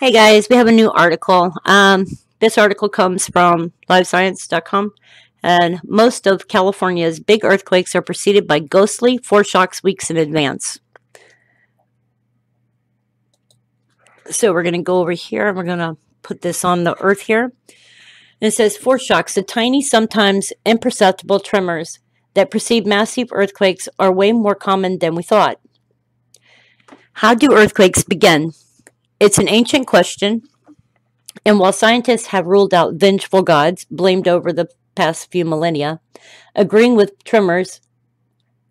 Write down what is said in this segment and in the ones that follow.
Hey guys, we have a new article. Um, this article comes from livescience.com, and most of California's big earthquakes are preceded by ghostly foreshocks weeks in advance. So we're going to go over here and we're going to put this on the earth here. And it says foreshocks, the tiny, sometimes imperceptible tremors that precede massive earthquakes are way more common than we thought. How do earthquakes begin? It's an ancient question, and while scientists have ruled out vengeful gods blamed over the past few millennia, agreeing with tremors,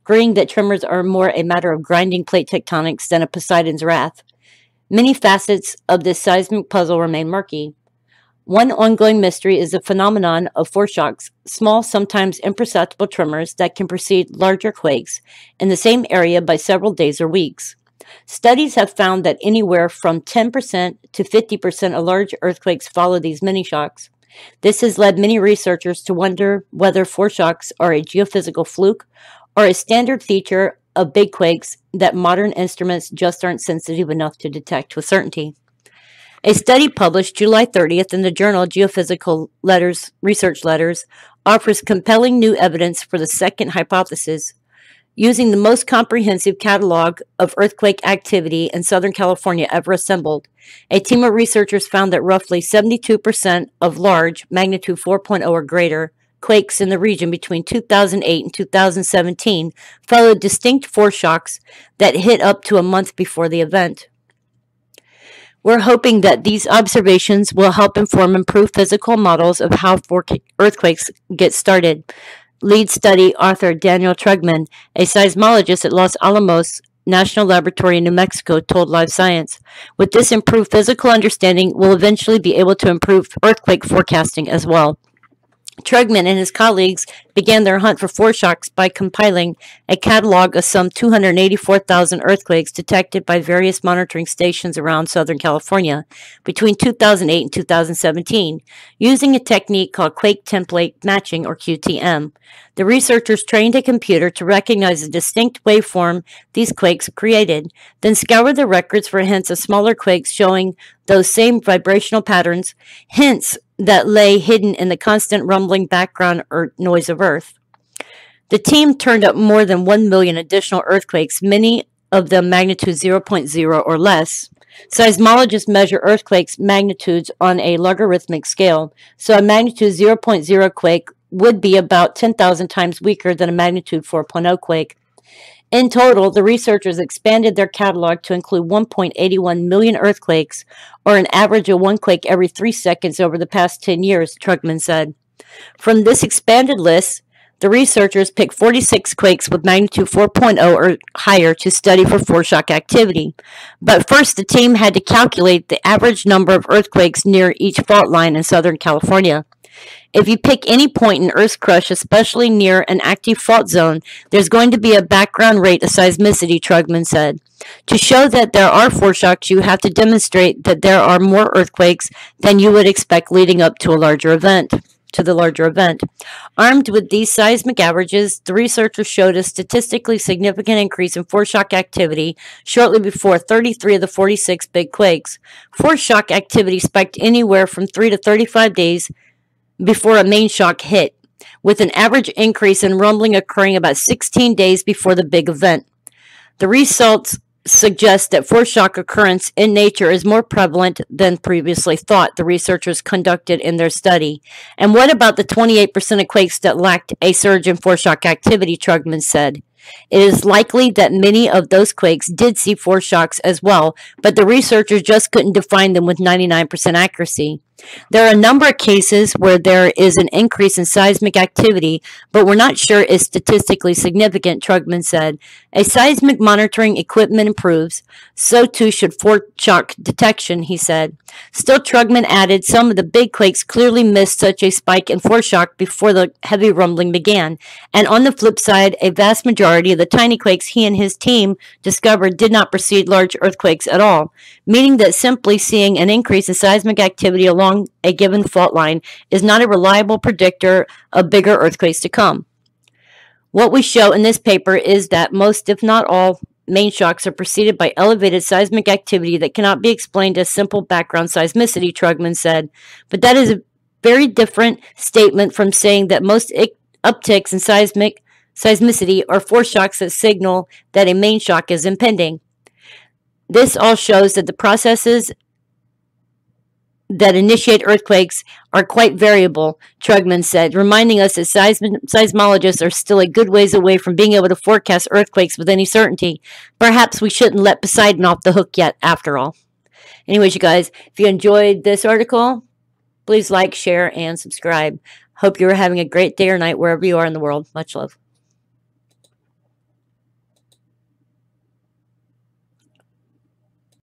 agreeing that tremors are more a matter of grinding plate tectonics than a Poseidon's wrath, many facets of this seismic puzzle remain murky. One ongoing mystery is the phenomenon of foreshocks, small, sometimes imperceptible tremors that can precede larger quakes in the same area by several days or weeks. Studies have found that anywhere from 10% to 50% of large earthquakes follow these mini shocks. This has led many researchers to wonder whether foreshocks are a geophysical fluke or a standard feature of big quakes that modern instruments just aren't sensitive enough to detect with certainty. A study published July 30th in the journal Geophysical Letters Research Letters offers compelling new evidence for the second hypothesis using the most comprehensive catalog of earthquake activity in Southern California ever assembled. A team of researchers found that roughly 72% of large, magnitude 4.0 or greater, quakes in the region between 2008 and 2017 followed distinct foreshocks that hit up to a month before the event. We're hoping that these observations will help inform improved physical models of how earthquakes get started lead study author Daniel Trugman, a seismologist at Los Alamos National Laboratory in New Mexico, told Live Science. With this improved physical understanding, we'll eventually be able to improve earthquake forecasting as well. Trugman and his colleagues began their hunt for foreshocks by compiling a catalog of some 284,000 earthquakes detected by various monitoring stations around Southern California between 2008 and 2017, using a technique called quake template matching or QTM. The researchers trained a computer to recognize the distinct waveform these quakes created, then scoured the records for hints of smaller quakes showing those same vibrational patterns, hints that lay hidden in the constant rumbling background or noise of Earth. The team turned up more than 1 million additional earthquakes, many of them magnitude 0.0 or less. Seismologists measure earthquakes magnitudes on a logarithmic scale, so a magnitude 0.0 quake would be about 10,000 times weaker than a magnitude 4.0 quake. In total, the researchers expanded their catalog to include 1.81 million earthquakes, or an average of one quake every three seconds over the past 10 years, Trugman said. From this expanded list, the researchers picked 46 quakes with magnitude 4.0 or higher to study for foreshock activity. But first, the team had to calculate the average number of earthquakes near each fault line in Southern California. If you pick any point in Earth's crust, especially near an active fault zone, there's going to be a background rate of seismicity, Trugman said. To show that there are foreshocks, you have to demonstrate that there are more earthquakes than you would expect leading up to a larger event to the larger event. Armed with these seismic averages, the researchers showed a statistically significant increase in foreshock activity shortly before 33 of the 46 big quakes. Foreshock activity spiked anywhere from 3 to 35 days before a main shock hit, with an average increase in rumbling occurring about 16 days before the big event. The results suggest that foreshock occurrence in nature is more prevalent than previously thought, the researchers conducted in their study. And what about the 28% of quakes that lacked a surge in foreshock activity, Trugman said. It is likely that many of those quakes did see foreshocks as well, but the researchers just couldn't define them with 99% accuracy. There are a number of cases where there is an increase in seismic activity, but we're not sure it's statistically significant, Trugman said. As seismic monitoring equipment improves, so too should foreshock detection, he said. Still, Trugman added some of the big quakes clearly missed such a spike in foreshock before the heavy rumbling began. And on the flip side, a vast majority of the tiny quakes he and his team discovered did not precede large earthquakes at all, meaning that simply seeing an increase in seismic activity along along a given fault line is not a reliable predictor of bigger earthquakes to come. What we show in this paper is that most, if not all, main shocks are preceded by elevated seismic activity that cannot be explained as simple background seismicity, Trugman said. But that is a very different statement from saying that most upticks in seismic seismicity are foreshocks that signal that a main shock is impending. This all shows that the processes that initiate earthquakes are quite variable, Trugman said, reminding us that seism- seismologists are still a good ways away from being able to forecast earthquakes with any certainty. Perhaps we shouldn't let Poseidon off the hook yet, after all. Anyways, you guys, if you enjoyed this article, please like, share, and subscribe. Hope you're having a great day or night wherever you are in the world. Much love.